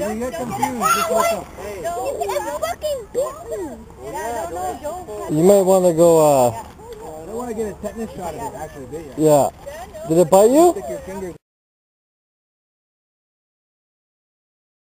If you get confused, just look up. It's fucking bitten. Yeah, I don't know. Don't You might want to go, uh, I don't want to get a tetanus shot if it actually bit you. yeah. Did it bite you? Stick your fingers